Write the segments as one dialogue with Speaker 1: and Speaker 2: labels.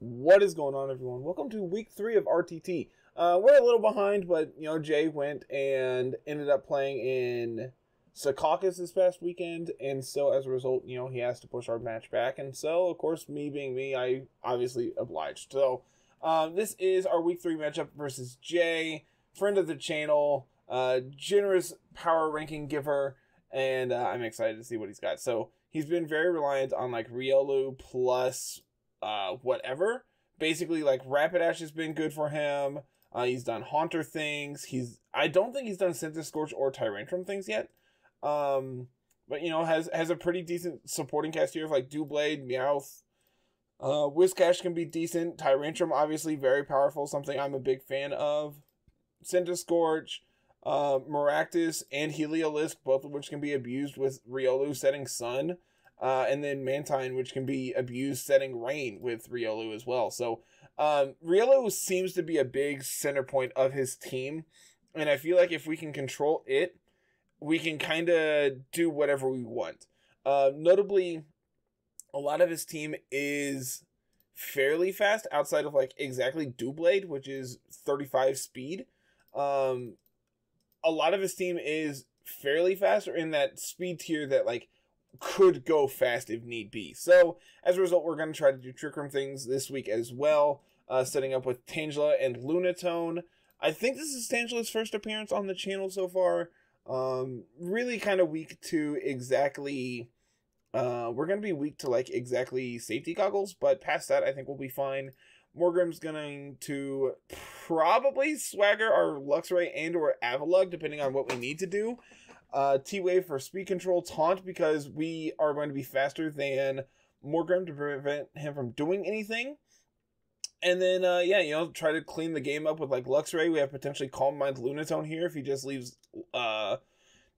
Speaker 1: What is going on, everyone? Welcome to week three of RTT. Uh, we're a little behind, but you know Jay went and ended up playing in Secaucus this past weekend, and so as a result, you know he has to push our match back, and so of course, me being me, I obviously obliged. So um, this is our week three matchup versus Jay, friend of the channel, uh, generous power ranking giver, and uh, I'm excited to see what he's got. So he's been very reliant on like Riolu plus uh, whatever. Basically, like Rapidash has been good for him. Uh, he's done Haunter things. He's I don't think he's done Centiskorch or Tyrantrum things yet. Um, but you know has has a pretty decent supporting cast here of like Doublade, Meowth. Uh, Whiscash can be decent. Tyrantrum obviously very powerful. Something I'm a big fan of. Centiskorch, uh, Maractus, and Heliolisk, both of which can be abused with Riolu setting Sun uh, and then Mantine, which can be abused setting Rain with Riolu as well. So um, Riolu seems to be a big center point of his team, and I feel like if we can control it, we can kind of do whatever we want. Uh, notably, a lot of his team is fairly fast outside of like exactly Doublade, which is 35 speed. Um, a lot of his team is fairly fast or in that speed tier that like could go fast if need be. So as a result, we're going to try to do Trick Room things this week as well, uh, setting up with Tangela and Lunatone. I think this is Tangela's first appearance on the channel so far. Um, really kind of weak to exactly. Uh, we're gonna be weak to like exactly safety goggles, but past that, I think we'll be fine. Morgrem's going to probably swagger our Luxray and or Avalugg, depending on what we need to do. Uh, T-Wave for speed control, Taunt because we are going to be faster than Morgrem to prevent him from doing anything. And then, uh, yeah, you know, try to clean the game up with like Luxray. We have potentially Calm Mind Lunatone here if he just leaves uh,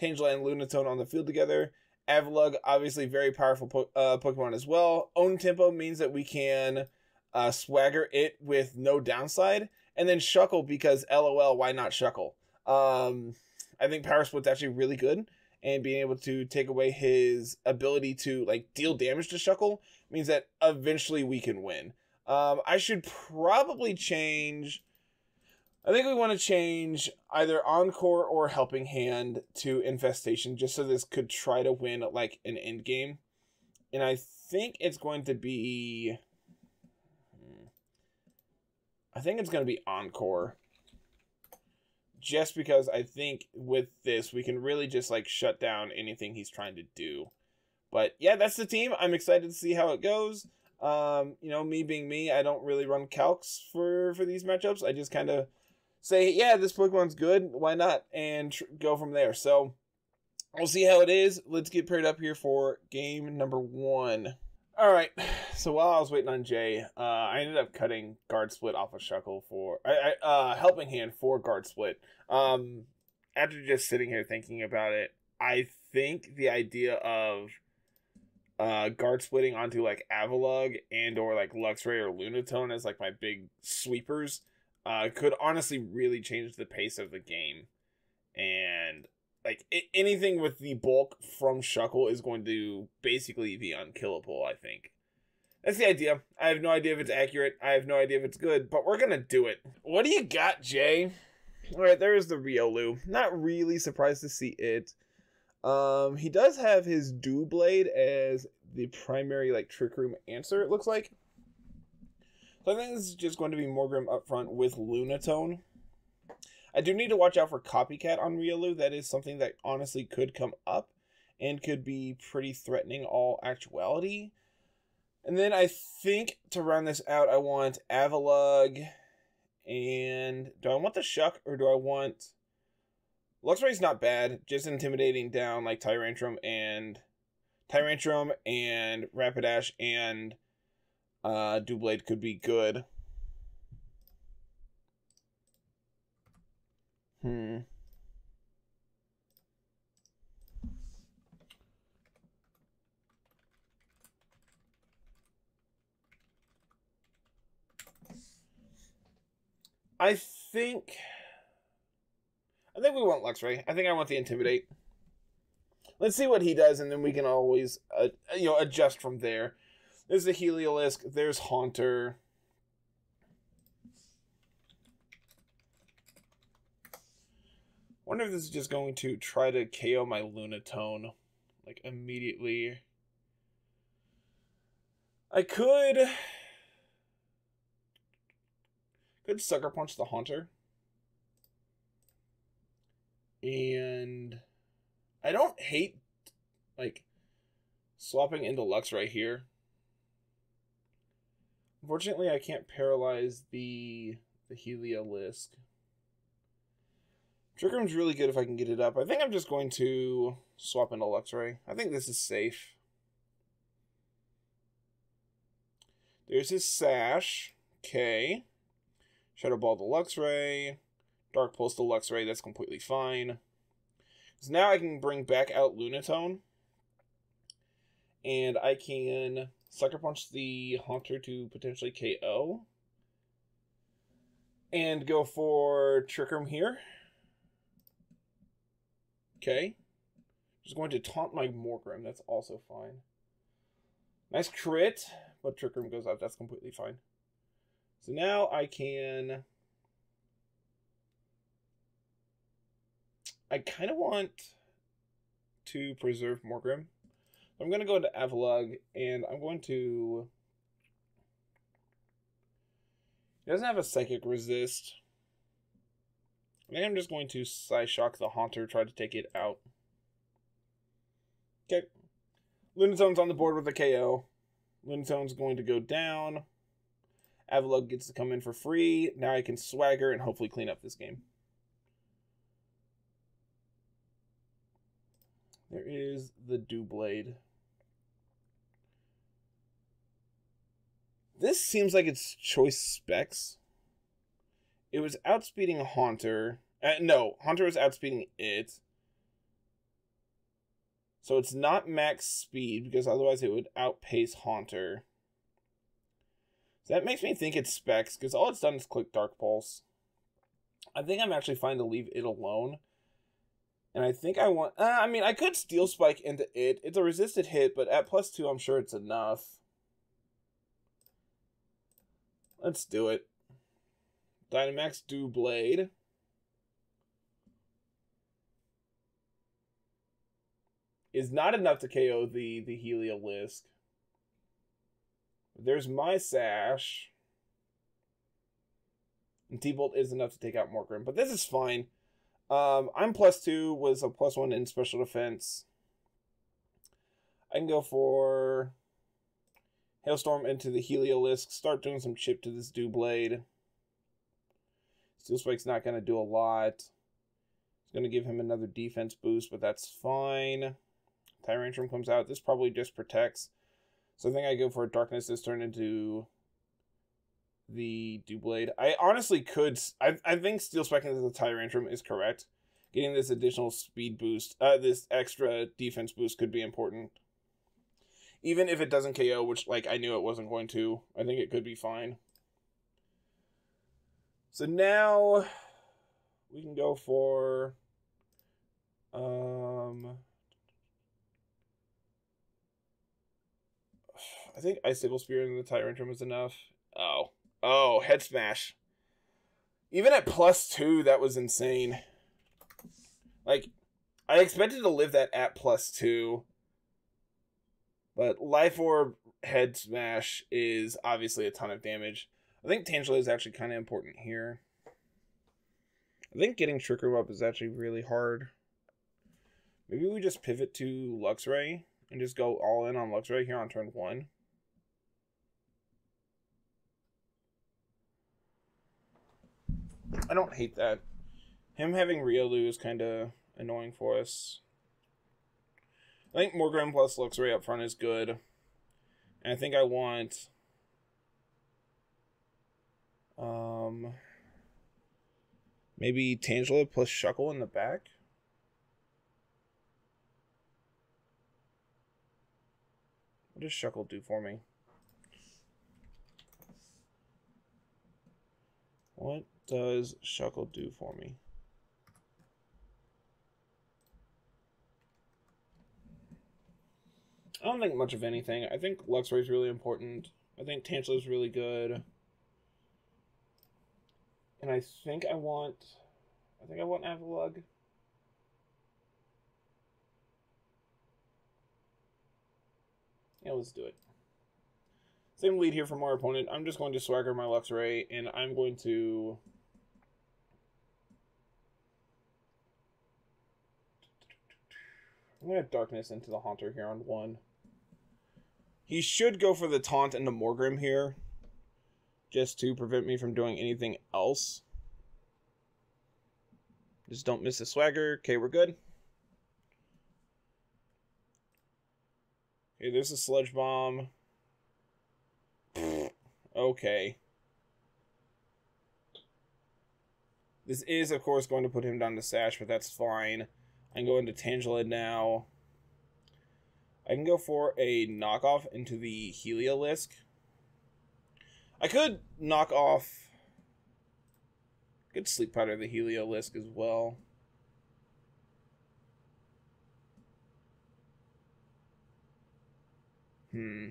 Speaker 1: Tangela and Lunatone on the field together. Avalugg, obviously very powerful po- uh, Pokemon as well. Own Tempo means that we can uh, swagger it with no downside. And then Shuckle because LOL, why not Shuckle? Um, I think Power Split's actually really good, and being able to take away his ability to like deal damage to Shuckle means that eventually we can win. Um, I should probably change. I think we want to change either Encore or Helping Hand to Infestation just so this could try to win like an end game. And I think it's going to be. Hmm, I think it's going to be Encore just because I think with this we can really just like shut down anything he's trying to do. But yeah, that's the team. I'm excited to see how it goes. Um, you know, me being me, I don't really run calcs for for these matchups. I just kind of say, yeah, this Pokemon's good. Why not? And tr- go from there. So we'll see how it is. Let's get paired up here for game number one. All right. So while I was waiting on Jay, uh, I ended up cutting guard split off of Shuckle for I, I, uh, helping hand for guard split. Um, after just sitting here thinking about it, I think the idea of uh, guard splitting onto like Avalugg and or like Luxray or Lunatone as like my big sweepers uh, could honestly really change the pace of the game. And like I- anything with the bulk from Shuckle is going to basically be unkillable, I think. That's the idea. I have no idea if it's accurate. I have no idea if it's good, but we're gonna do it. What do you got, Jay? Alright, there is the Riolu. Not really surprised to see it. Um, he does have his Doublade as the primary like trick room answer, it looks like. So I think this is just going to be Morgrim up front with Lunatone. I do need to watch out for copycat on Riolu. That is something that honestly could come up and could be pretty threatening all actuality. And then I think to round this out, I want Avalugg and do I want the Shuck or do I want Luxray's not bad, just intimidating down like Tyrantrum and Tyrantrum and Rapidash and uh Doublade could be good. I think. I think we want Luxray. I think I want the Intimidate. Let's see what he does, and then we can always uh, you know adjust from there. There's the Heliolisk. There's Haunter. Wonder if this is just going to try to KO my Lunatone, like immediately. I could could sucker punch the Haunter. And I don't hate like swapping into Lux right here. Unfortunately, I can't paralyze the the Heliolisk. Trick Room's really good if I can get it up. I think I'm just going to swap into Luxray. I think this is safe. There's his Sash. Okay. Shadow Ball the Luxray. Dark Pulse the Luxray. That's completely fine. So now I can bring back out Lunatone. And I can Sucker Punch the Haunter to potentially KO. And go for Trick Room here. Okay. Just going to taunt my Morgrem. That's also fine. Nice crit, but Trick Room goes out. That's completely fine. So now I can... I kind of want to preserve Morgrem. I'm going to go into Avalugg, and I'm going to... He doesn't have a Psychic Resist. I think I'm just going to Psyshock the Haunter, try to take it out. Okay. Lunatone's on the board with a KO. Lunatone's going to go down. Avalugg gets to come in for free. Now I can swagger and hopefully clean up this game. There is the Doublade. This seems like it's choice specs. It was outspeeding Haunter. Uh, no, Haunter was outspeeding it. So it's not max speed because otherwise it would outpace Haunter. That makes me think it's specs because all it's done is click Dark Pulse. I think I'm actually fine to leave it alone. And I think I want. Uh, I mean, I could Steel Spike into it. It's a resisted hit, but at plus two, I'm sure it's enough. Let's do it. Dynamax Doublade. Is not enough to KO the, the Heliolisk. There's my Sash. And T-Bolt is enough to take out Morgrem, but this is fine. Um, I'm plus two, was a plus one in special defense. I can go for Hailstorm into the Heliolisk, start doing some chip to this Doublade. Steel Spike's not going to do a lot. It's going to give him another defense boost, but that's fine. Tyrantrum comes out. This probably just protects. So I think I go for Darkness this turn into the Doublade. I honestly could... I, I think Steel Spike into the Tyrantrum is correct. Getting this additional speed boost, uh, this extra defense boost could be important. Even if it doesn't KO, which, like, I knew it wasn't going to, I think it could be fine. So now we can go for um I think Icicle Spear and the Tyrantrum was enough. Oh. Oh, head smash. Even at plus two, that was insane. Like, I expected to live that at plus two. But Life Orb head smash is obviously a ton of damage. I think Tangela is actually kind of important here. I think getting Trick Room up is actually really hard. Maybe we just pivot to Luxray and just go all in on Luxray here on turn one. I don't hate that. Him having Riolu is kind of annoying for us. I think Morgrem plus Luxray up front is good. And I think I want um, maybe Tangela plus Shuckle in the back. What does Shuckle do for me? What does Shuckle do for me? I don't think much of anything. I think Luxray is really important. I think Tangela is really good. And I think I want... I think I want Avalugg. Yeah, let's do it. Same lead here from our opponent. I'm just going to swagger my Luxray, and I'm going to I'm going to have Darkness into the Haunter here on one. He should go for the Taunt into Morgrem here, just to prevent me from doing anything else. Just don't miss the swagger. Okay, we're good. Okay, there's a Sludge Bomb. okay. This is, of course, going to put him down to Sash, but that's fine. I can go into Tangela now. I can go for a knockoff into the Heliolisk. I could knock off... Good sleep powder the Heliolisk as well. Hmm.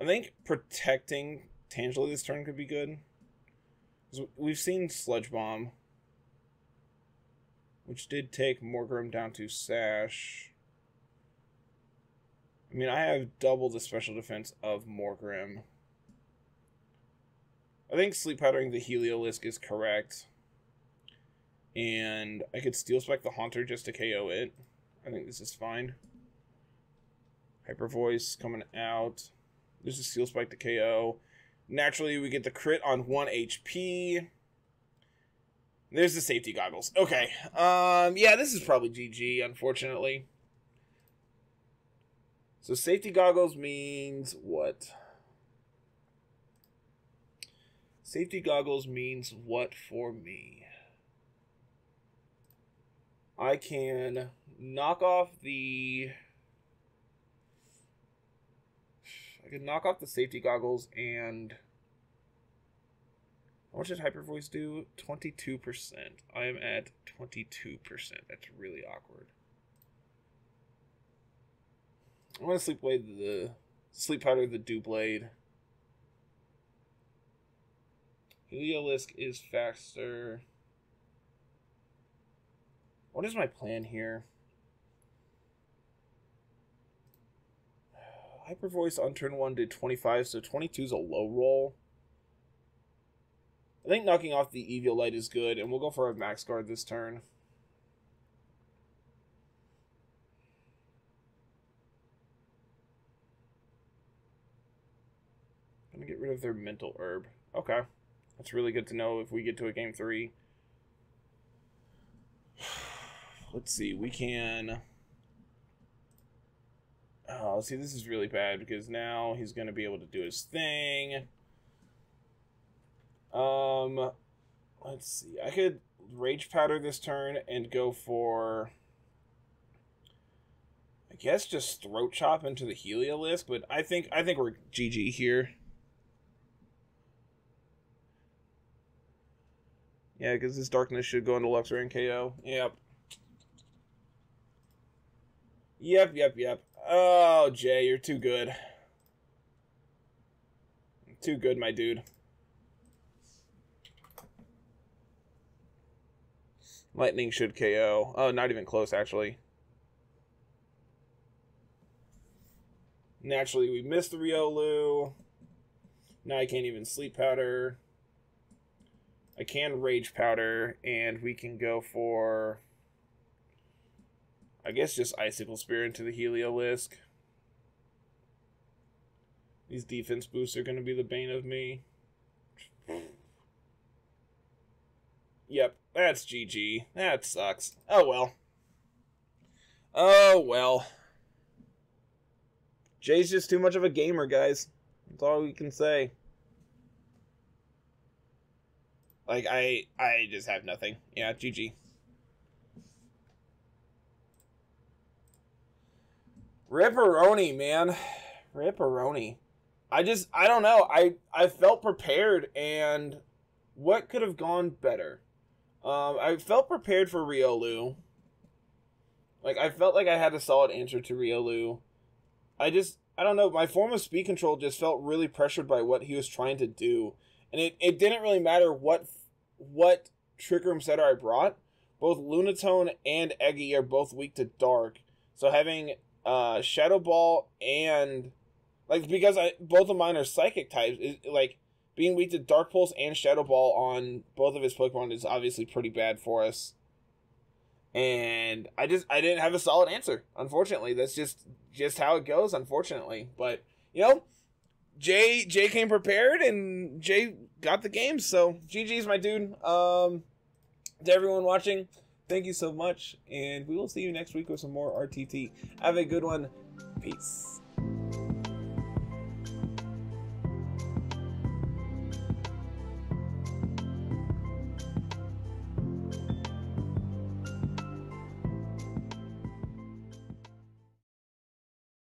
Speaker 1: I think protecting Tangela this turn could be good. We've seen Sludge Bomb, which did take Morgrem down to Sash. I mean, I have double the special defense of Morgrem. I think sleep powdering the Heliolisk is correct. And I could steel spec the Haunter just to KO it. I think this is fine. Hyper Voice coming out. There's a Steel Spike to KO. Naturally, we get the crit on 1 HP. There's the safety goggles. Okay. Um, yeah, this is probably GG, unfortunately. So safety goggles means what? Safety goggles means what for me? I can knock off the I can knock off the safety goggles and. How much did Hyper Voice do? 22%. I am at 22%. That's really awkward. I'm going to sleep blade the sleep powder the Doublade. Heliolisk is faster. What is my plan here? Hyper Voice on turn 1 did 25, so 22 is a low roll. I think knocking off the Eviolite is good, and we'll go for a Max Guard this turn. Gonna get rid of their Mental Herb. Okay. That's really good to know if we get to a game 3. Let's see, we can... Oh, see, this is really bad because now he's going to be able to do his thing. Um, let's see. I could Rage Powder this turn and go for... I guess just Throat Chop into the Heliolisk, but I think I think we're GG here. Yeah, because this Darkness should go into Luxray and KO. Yep. Yep, yep, yep. Oh, Jay, you're too good. Too good, my dude. Lightning should KO. Oh, not even close, actually. Naturally, we missed the Riolu. Now I can't even Sleep Powder. I can Rage Powder, and we can go for... I guess just Icicle Spear into the Heliolisk. These defense boosts are going to be the bane of me. Yep, that's GG. That sucks. Oh well. Oh well. Jay's just too much of a gamer, guys. That's all we can say. Like I I just have nothing. Yeah, GG. Ripperoni, man. Ripperoni. I just I don't know. I I felt prepared and what could have gone better? Um I felt prepared for Riolu. Like I felt like I had a solid answer to Riolu. I just I don't know, my form of speed control just felt really pressured by what he was trying to do. And it, it didn't really matter what what Trick Room setter I brought. Both Lunatone and Eggy are both weak to dark. So having uh, Shadow Ball and like because I both of mine are psychic types. It, like being weak to Dark Pulse and Shadow Ball on both of his Pokemon is obviously pretty bad for us. And I just I didn't have a solid answer. Unfortunately, that's just just how it goes. Unfortunately, but you know, Jay Jay came prepared and Jay got the game. So GG's my dude. Um, to everyone watching, thank you so much, and we will see you next week with some more RTT. Have a good one. Peace.